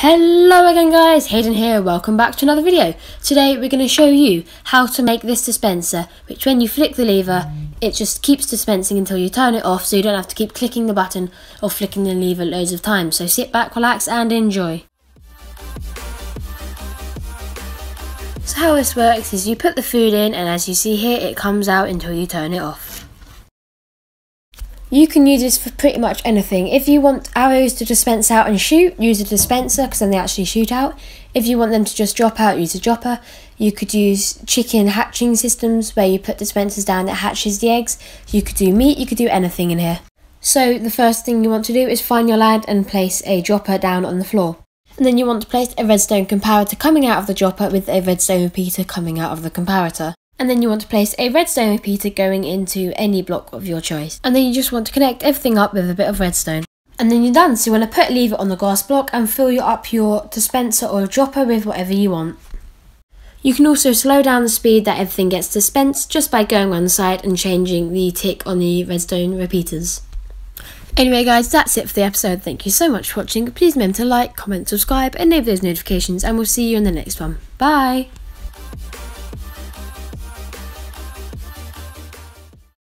Hello again guys, Haydn here, welcome back to another video. Today we're going to show you how to make this dispenser, which when you flick the lever, it just keeps dispensing until you turn it off so you don't have to keep clicking the button or flicking the lever loads of times. So sit back, relax and enjoy. So how this works is you put the food in and as you see here it comes out until you turn it off. You can use this for pretty much anything. If you want arrows to dispense out and shoot, use a dispenser because then they actually shoot out. If you want them to just drop out, use a dropper. You could use chicken hatching systems where you put dispensers down that hatches the eggs. You could do meat, you could do anything in here. So the first thing you want to do is find your land and place a dropper down on the floor. And then you want to place a redstone comparator coming out of the dropper with a redstone repeater coming out of the comparator. And then you want to place a redstone repeater going into any block of your choice. And then you just want to connect everything up with a bit of redstone. And then you're done. So you want to put a lever on the glass block and fill up your dispenser or dropper with whatever you want. You can also slow down the speed that everything gets dispensed just by going around the side and changing the tick on the redstone repeaters. Anyway guys, that's it for the episode. Thank you so much for watching. Please remember to like, comment, subscribe, and enable those notifications and we'll see you in the next one. Bye!